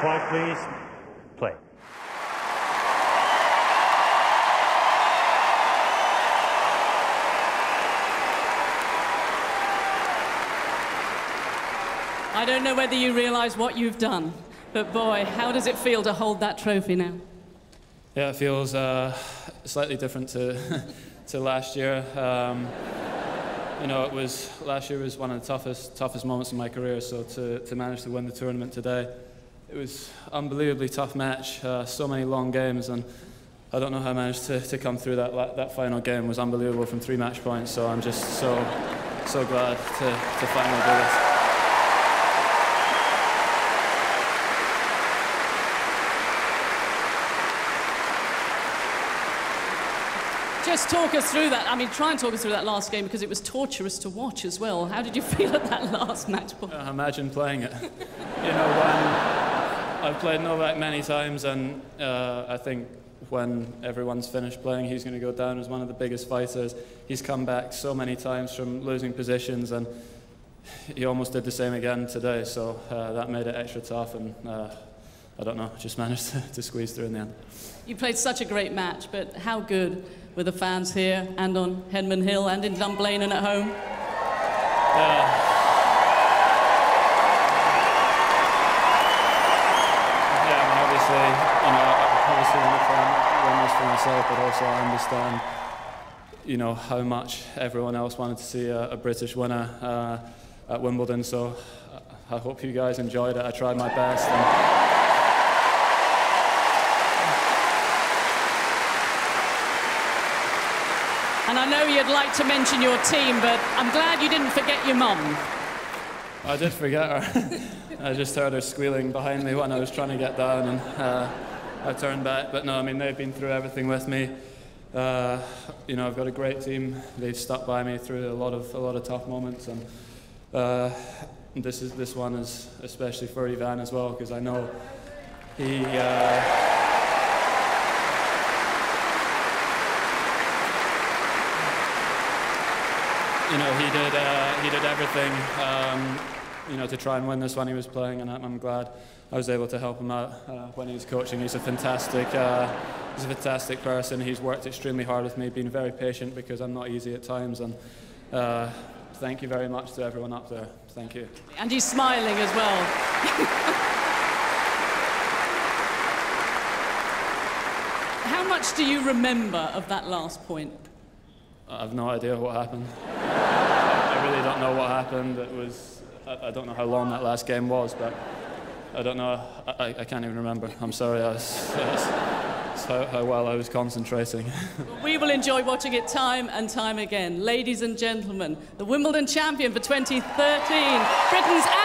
Point, please. Play. I don't know whether you realize what you've done, but boy, how does it feel to hold that trophy now? Yeah, it feels uh, slightly different to, to last year. Um, you know, it was last year was one of the toughest toughest moments in my career. So to, to manage to win the tournament today, it was unbelievably tough match. Uh, so many long games, and I don't know how I managed to, to come through that that final game. It was unbelievable from three match points. So I'm just so so glad to, to finally do this. Just talk us through that. I mean, try and talk us through that last game because it was torturous to watch as well. How did you feel at that last match point? Uh, imagine playing it. you know, when I've played Novak many times, and uh, I think when everyone's finished playing, he's going to go down as one of the biggest fighters. He's come back so many times from losing positions, and he almost did the same again today. So uh, that made it extra tough, and uh, I don't know, just managed to, to squeeze through in the end. You played such a great match, but how good were the fans here and on Henman Hill and in Dunblane and at home? Yeah. Obviously, you know, obviously I'm not win this for myself, but also I understand, you know, how much everyone else wanted to see a, a British winner uh, at Wimbledon. So I hope you guys enjoyed it. I tried my best. And, And I know you'd like to mention your team, but I'm glad you didn't forget your mum. I did forget her. I just heard her squealing behind me when I was trying to get down, and uh, I turned back. But no, I mean they've been through everything with me. Uh, you know, I've got a great team. They've stuck by me through a lot of a lot of tough moments, and uh, this is this one is especially for Ivan as well because I know he. You know, he did, uh, he did everything, um, you know, to try and win this when he was playing, and I'm glad I was able to help him out uh, when he was coaching. He's a fantastic, uh, he's a fantastic person. He's worked extremely hard with me, been very patient because I'm not easy at times, and uh, thank you very much to everyone up there. Thank you. And he's smiling as well. How much do you remember of that last point? I have no idea what happened. I really don't know what happened. It was, I, I, don't know how long that last game was, but I don't know. I, I can't even remember. I'm sorry. That's, that's how, how well I was concentrating. we will enjoy watching it time and time again. Ladies and gentlemen, the Wimbledon champion for 2013, Britain's